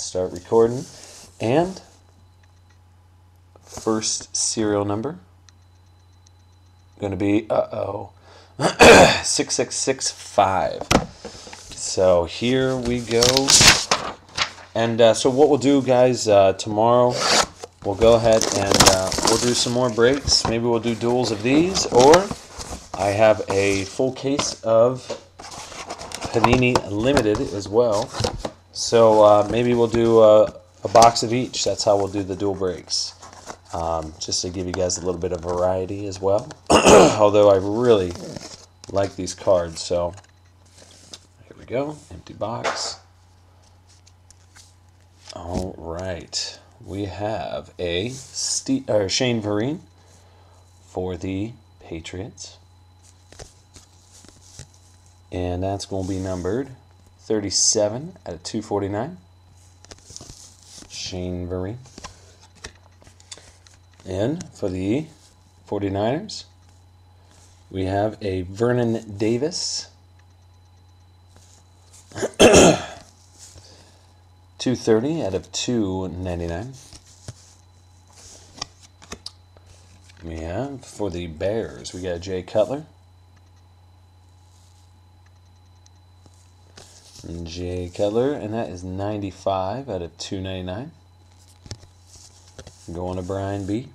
start recording. And first serial number going to be, uh oh, 6665. So here we go. And uh, so what we'll do, guys, uh, tomorrow we'll go ahead and uh, we'll do some more breaks. Maybe we'll do duals of these, or I have a full case of Panini Limited as well. So uh, maybe we'll do a, a, box of each. That's how we'll do the dual breaks. Um, just to give you guys a little bit of variety as well. Although I really like these cards. So here we go. Empty box. All right. We have a Steve, or Shane Vereen for the Patriots. And that's going to be numbered 37 out of 249. Shane Vereen. And for the 49ers, we have a Vernon Davis. 230 out of 299. We have for the Bears, we got Jay Cutler. Jay Cutler, and that is 95 out of 299. Going to Brian B.